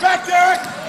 Back, Derek!